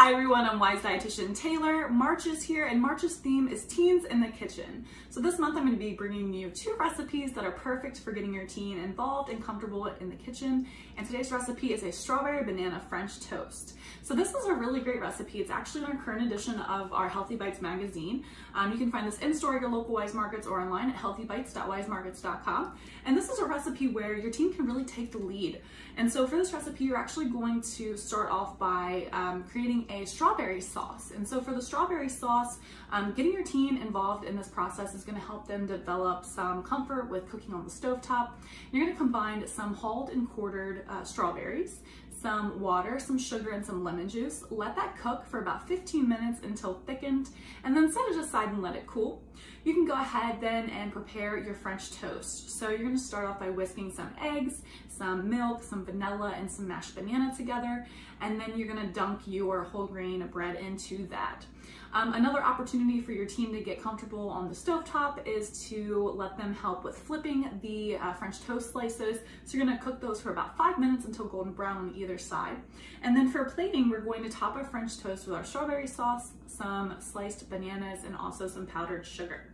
Hi everyone, I'm Weis Dietitian Taylor. March is here and March's theme is teens in the kitchen. So this month I'm going to be bringing you two recipes that are perfect for getting your teen involved and comfortable in the kitchen. And today's recipe is a strawberry banana French toast. So this is a really great recipe. It's actually in our current edition of our Healthy Bites magazine. Um, you can find this in store at your local Weis Markets or online at healthybites.weismarkets.com. And this is a recipe where your teen can really take the lead. And so for this recipe, you're actually going to start off by um, creating a strawberry sauce. And so for the strawberry sauce, um, getting your teen involved in this process is gonna help them develop some comfort with cooking on the stove top. You're gonna combine some hulled and quartered uh, strawberries, some water, some sugar, and some lemon juice. Let that cook for about 15 minutes until thickened, and then set it aside and let it cool. You can go ahead then and prepare your French toast. So you're gonna start off by whisking some eggs, some milk, some vanilla, and some mashed banana together, and then you're gonna dunk your whole grain of bread into that. Um, another opportunity for your team to get comfortable on the stove top is to let them help with flipping the uh, French toast slices. So you're gonna cook those for about five minutes until golden brown on either side. And then for plating, we're going to top our French toast with our strawberry sauce, some sliced bananas, and also some powdered sugar.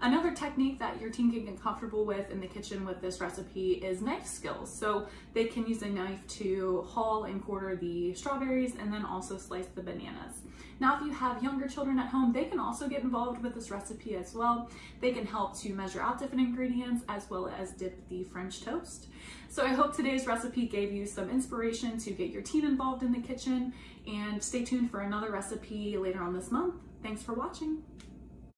Another technique that your team can get comfortable with in the kitchen with this recipe is knife skills. So they can use a knife to hull and quarter the strawberries and then also slice the bananas. Now, if you have younger children at home, they can also get involved with this recipe as well. They can help to measure out different ingredients as well as dip the French toast. So I hope today's recipe gave you some inspiration to get your teen involved in the kitchen and stay tuned for another recipe later on this month. Thanks for watching.